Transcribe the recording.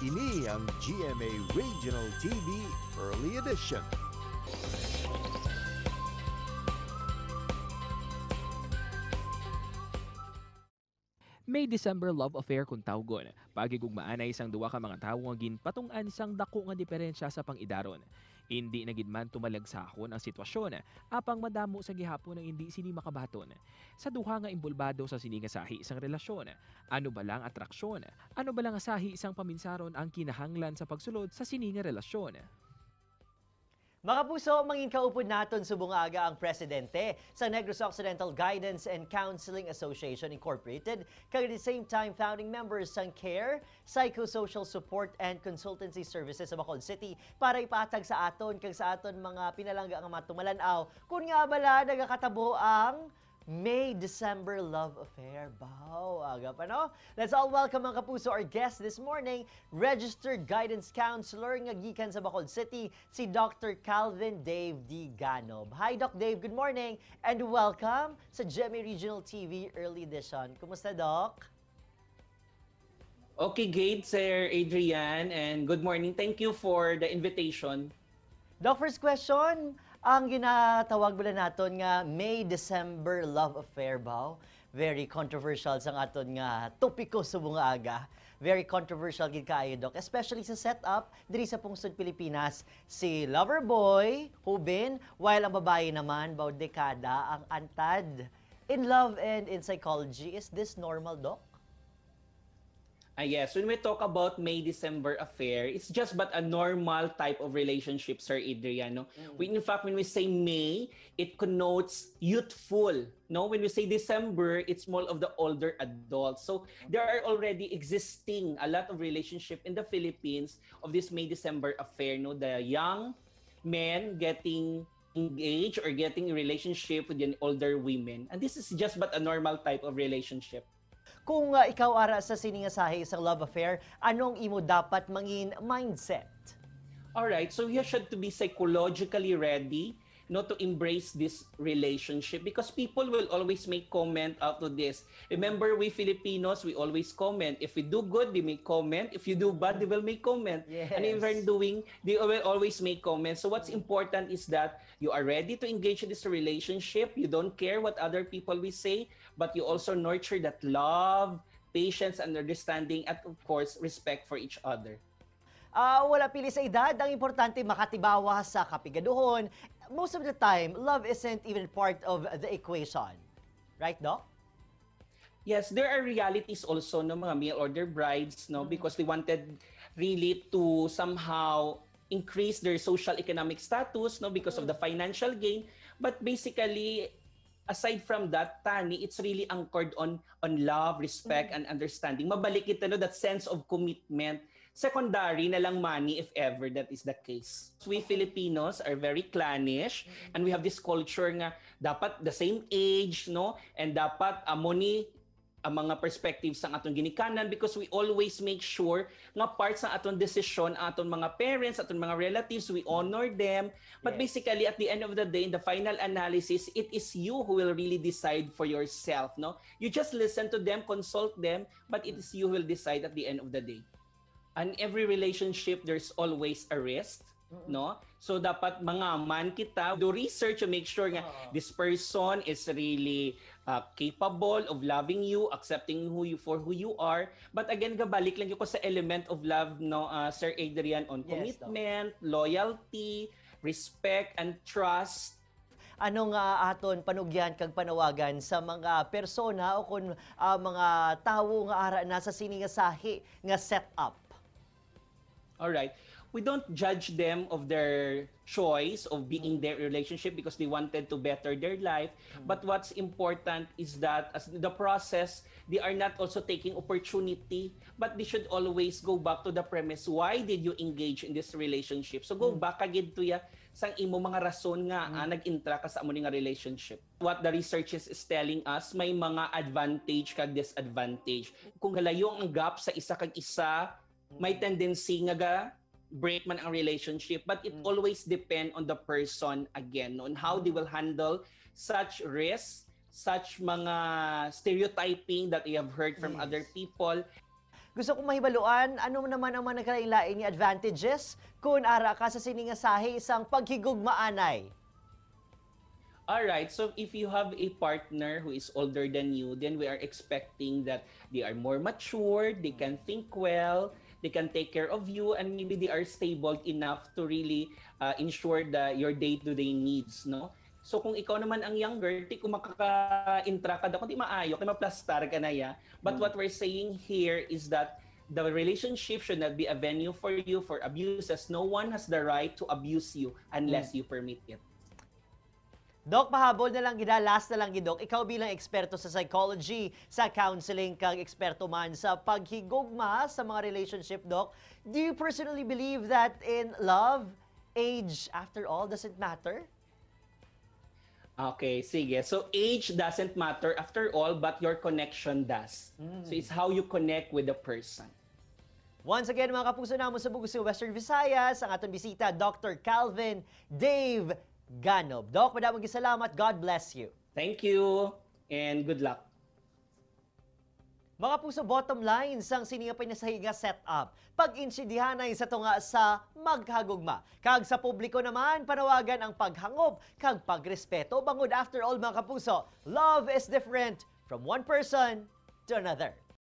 Ini ang GMA Regional TV Early Edition. May December love affair kung tawgon. Pagigugmaan ay isang duwa ka mga tawo nga ginpatungan isang dako nga diferensya sa pangidaron. Hindi na gid man tumalagsahon ang sitwasyon apang madamo sa gihapon ang hindi sini makabaton. Sa duha nga imbulbado sa sini nga sahi isang relasyon, ano ba lang atraksyon? Ano ba lang nga sahi isang paminsaron ang kinahanglan sa pagsulod sa sini nga relasyon? Mga puso, mangin kaupod naton subong aga ang presidente sa Negros Occidental Guidance and Counseling Association Incorporated, kag the same time founding members sang CARE, Psychosocial Support and Consultancy Services sa Bacolod City para ipatag sa aton kag sa aton mga pinalangga nga matumalaw kung nga bala nagakatabo ang May December Love Affair. Bao, aga pa no? Let's all welcome mga kapuso our guest this morning, registered guidance counselor nga gikan sa Bacolod City, si Dr. Calvin Dave D. Ganob. Hi Doc Dave, good morning and welcome sa GMA Regional TV Early Edition. Kumusta Doc? Okay, great, Sir Adrian, and good morning. Thank you for the invitation. Doc, first question, ang ginatawag bala naton nga May-December love affair ba? Very controversial sa aton nga topiko sa mga aga. Very controversial gid kaayo Doc, especially sa setup diri sa pungsod Pilipinas. Si lover boy, Hubin, while ang babae naman baw dekada ang antad. In love and in psychology, is this normal, Doc? Ah, yes, when we talk about May-December affair, it's just but a normal type of relationship, Sir Adrian. No? We, in fact, when we say May, it connotes youthful. No, when we say December, it's more of the older adults. So there are already existing a lot of relationship in the Philippines of this May-December affair. No, the young men getting engaged or getting a relationship with the older women, and this is just but a normal type of relationship. Kung uh, ikaw ara sa siningasahe sa love affair, anong imo dapat mangin mindset? All right, so you should to be psychologically ready not to embrace this relationship because people will always make comment out of this. Remember, we Filipinos, we always comment. If we do good, they make comment. If you do bad, they will make comment. And if Yes. you're doing, they will always make comments. So what's important is that you are ready to engage in this relationship. You don't care what other people will say, but you also nurture that love, patience, and understanding, and of course, respect for each other. Ah, wala pili sa edad, ang importante makatibawa sa kapigaduhon. Most of the time, love isn't even part of the equation. Right, Doc? Yes, there are realities also ng mga mail order brides, no, Mm-hmm. because they wanted really to somehow increase their social economic status, no, because of the Mm. financial gain. But basically, aside from that, Tani, it's really anchored on on love, respect, Mm-hmm. and understanding. Mabalik ito, no, that sense of commitment. Secondary na lang money if ever that is the case. We Filipinos are very clannish Mm-hmm. and we have this culture nga dapat the same age, no? And dapat amo ni ang mga perspectives ng atong ginikanan because we always make sure nga parts ng atong decision ang atong mga parents, atong mga relatives, we honor them. But Yes. basically, at the end of the day, in the final analysis, it is you who will really decide for yourself, no? You just listen to them, consult them, but it is you who will decide at the end of the day. And every relationship, there's always a risk, no? So dapat mga man kita do research to make sure nga Oo. this person is really uh, capable of loving you, accepting who you for who you are. But again, gabalik lang ko sa element of love no uh, Sir Adrian on Yes, commitment, loyalty, respect and trust. Anong nga aton panugyan kag panawagan sa mga persona o kung ah, mga tawo nga ara na sa siningasahe nga setup? All right. We don't judge them of their choice of being their relationship because they wanted to better their life. But what's important is that as the process, they are not also taking opportunity, but they should always go back to the premise. Why did you engage in this relationship? So go back agad to ya sang imo mga rason nga ah, nag-intra ka sa amo nga relationship. What the research is, is telling us, may mga advantage kag disadvantage. Kung galayo ang gap sa isa kag isa, may tendency nga ga break man ang relationship but it Mm. always depend on the person again on how they will handle such risks such mga stereotyping that you have heard from Yes. other people Gusto kong mahibaluan, ano naman ang mga nagkalain ni advantages kung ara ka sa siningasahe isang paghigugmaanay? Alright, so if you have a partner who is older than you, then we are expecting that they are more mature, they can think well, they can take care of you, and maybe they are stable enough to really uh, ensure the, your day-to-day needs, no? So kung ikaw naman ang younger, di kung makaka-intra ka daw, kundi maayo, kaya maplastar ka na ya. But what we're saying here is that the relationship should not be a venue for you for abuses. No one has the right to abuse you unless you permit it. Dok, pahabol na lang gida, last na lang gidok. Ikaw bilang eksperto sa psychology, sa counseling, kang eksperto man sa paghigugma sa mga relationship, Dok, do you personally believe that in love, age, after all, doesn't matter? Okay, sige. So age doesn't matter after all, but your connection does. So it's how you connect with the person. Once again, mga kapuso namin sa Bugusi Western Visayas, ang atong bisita, Dr. Calvin Dave Ganob. Doc, madaming salamat. God bless you. Thank you and good luck. Mga puso, bottom line sang siningapay na sa higa setup. Pag-insidihanay sa tunga sa maghagugma. Kag sa publiko naman, panawagan ang paghangob kag pagrespeto. Bangod after all mga kapuso, love is different from one person to another.